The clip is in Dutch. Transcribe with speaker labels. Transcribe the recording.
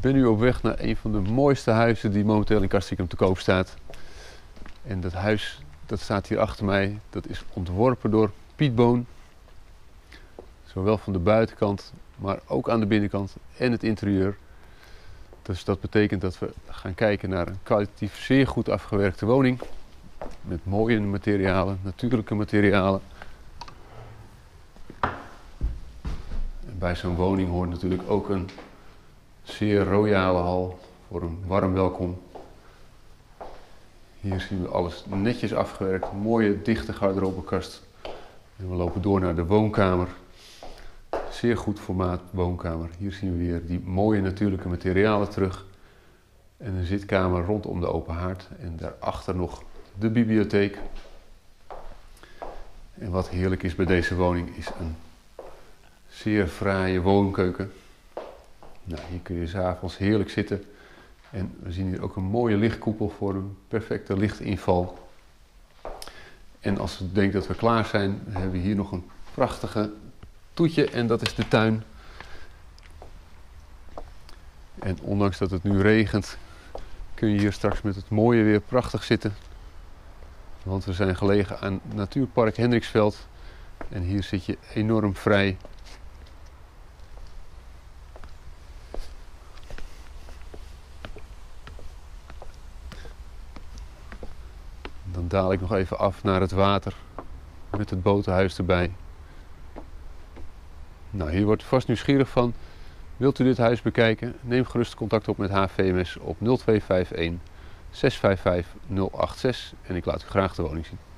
Speaker 1: Ik ben nu op weg naar een van de mooiste huizen die momenteel in Castricum te koop staat. En dat huis, dat staat hier achter mij, dat is ontworpen door Piet Boon. Zowel van de buitenkant, maar ook aan de binnenkant en het interieur. Dus dat betekent dat we gaan kijken naar een kwalitatief zeer goed afgewerkte woning. Met mooie materialen, natuurlijke materialen. En bij zo'n woning hoort natuurlijk ook een zeer royale hal voor een warm welkom. Hier zien we alles netjes afgewerkt, mooie dichte garderobekast. En we lopen door naar de woonkamer. Zeer goed formaat woonkamer. Hier zien we weer die mooie natuurlijke materialen terug. En een zitkamer rondom de open haard. En daarachter nog de bibliotheek. En wat heerlijk is bij deze woning is een zeer fraaie woonkeuken. Nou, hier kun je s'avonds heerlijk zitten. En we zien hier ook een mooie lichtkoepel voor een perfecte lichtinval. En als we denken dat we klaar zijn, hebben we hier nog een prachtige toetje en dat is de tuin. En ondanks dat het nu regent, kun je hier straks met het mooie weer prachtig zitten. Want we zijn gelegen aan Natuurpark Hendriksveld. En hier zit je enorm vrij. Daal ik nog even af naar het water met het botenhuis erbij. Nou, hier wordt vast nieuwsgierig van. Wilt u dit huis bekijken? Neem gerust contact op met HVMS op 0251 655 086 en ik laat u graag de woning zien.